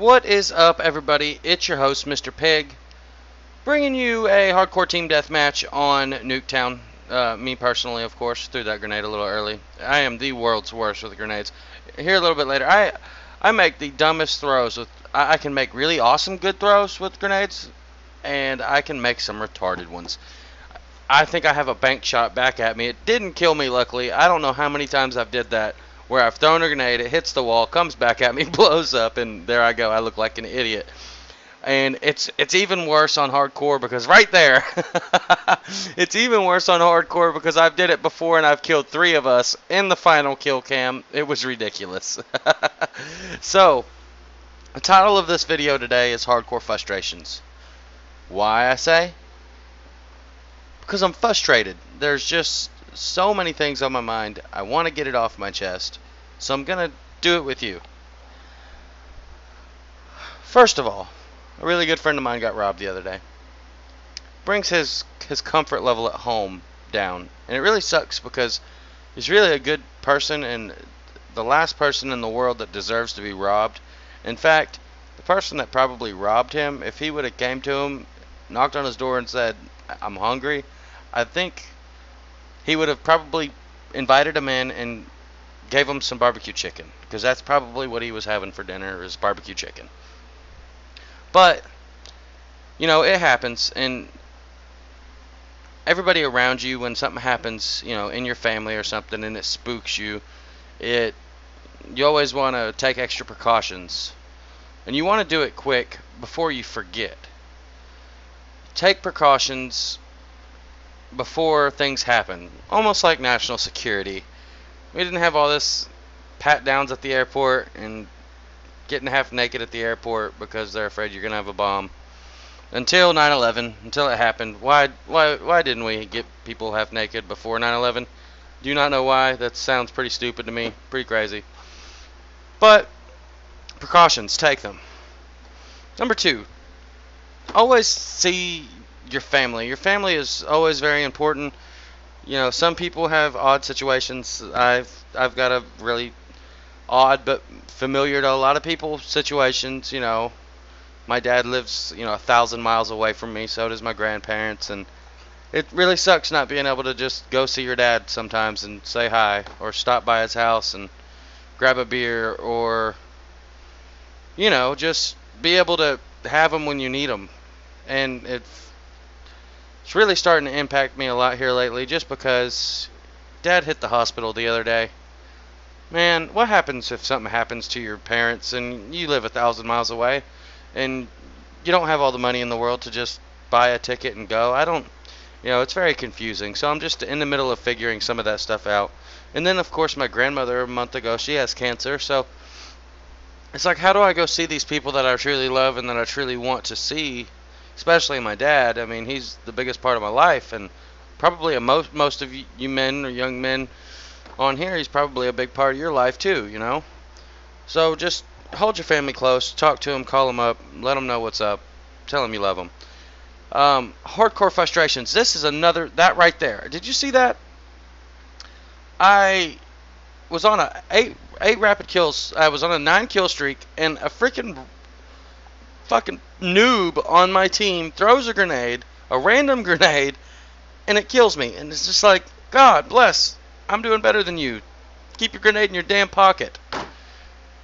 What is up, everybody? It's your host, Mr. Pig, bringing you a hardcore team deathmatch on Nuketown. Uh, me personally, of course, threw that grenade a little early. I am the world's worst with grenades. Here a little bit later, I I make the dumbest throws with. I, I can make really awesome good throws with grenades, and I can make some retarded ones. I think I have a bank shot back at me. It didn't kill me, luckily. I don't know how many times I've did that where I've thrown a grenade, it hits the wall, comes back at me, blows up, and there I go. I look like an idiot. And it's it's even worse on hardcore because right there, it's even worse on hardcore because I've did it before and I've killed three of us in the final kill cam. It was ridiculous. so, the title of this video today is Hardcore Frustrations. Why I say? Because I'm frustrated. There's just so many things on my mind. I want to get it off my chest. So I'm going to do it with you. First of all, a really good friend of mine got robbed the other day. Brings his his comfort level at home down. And it really sucks because he's really a good person and the last person in the world that deserves to be robbed. In fact, the person that probably robbed him, if he would have came to him, knocked on his door and said, "I'm hungry," I think he would have probably invited him in and gave him some barbecue chicken because that's probably what he was having for dinner is barbecue chicken. But you know, it happens and everybody around you when something happens, you know, in your family or something and it spooks you, it you always want to take extra precautions. And you want to do it quick before you forget. Take precautions before things happen, almost like national security. We didn't have all this pat downs at the airport and getting half naked at the airport because they're afraid you're gonna have a bomb. Until 9/11, until it happened, why why why didn't we get people half naked before 9/11? Do not know why? That sounds pretty stupid to me, pretty crazy. But precautions, take them. Number two, always see your family. Your family is always very important. You know, some people have odd situations. I've I've got a really odd but familiar to a lot of people situations. You know, my dad lives you know a thousand miles away from me. So does my grandparents, and it really sucks not being able to just go see your dad sometimes and say hi, or stop by his house and grab a beer, or you know, just be able to have him when you need him. And it's it's really starting to impact me a lot here lately just because dad hit the hospital the other day. Man, what happens if something happens to your parents and you live a thousand miles away and you don't have all the money in the world to just buy a ticket and go? I don't, you know, it's very confusing. So I'm just in the middle of figuring some of that stuff out. And then, of course, my grandmother a month ago, she has cancer. So it's like, how do I go see these people that I truly love and that I truly want to see especially my dad. I mean, he's the biggest part of my life, and probably a most most of you men or young men on here, he's probably a big part of your life too. You know, so just hold your family close, talk to them, call them up, let them know what's up, tell them you love them. Um, hardcore frustrations. This is another that right there. Did you see that? I was on a eight eight rapid kills. I was on a nine kill streak, and a freaking fucking noob on my team throws a grenade, a random grenade, and it kills me. And it's just like, God bless. I'm doing better than you. Keep your grenade in your damn pocket.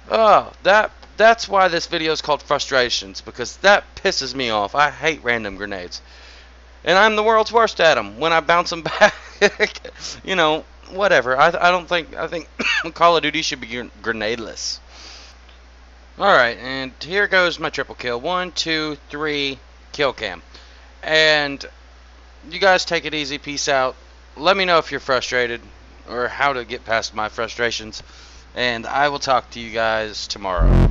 Oh, that that's why this video is called Frustrations because that pisses me off. I hate random grenades. And I'm the world's worst at them. When I bounce them back, you know, whatever. I, I don't think I think Call of Duty should be grenadeless. Alright, and here goes my triple kill. One, two, three, kill cam. And you guys take it easy, peace out. Let me know if you're frustrated or how to get past my frustrations. And I will talk to you guys tomorrow.